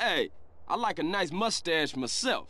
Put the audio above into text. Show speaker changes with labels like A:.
A: Hey, I like a nice mustache myself.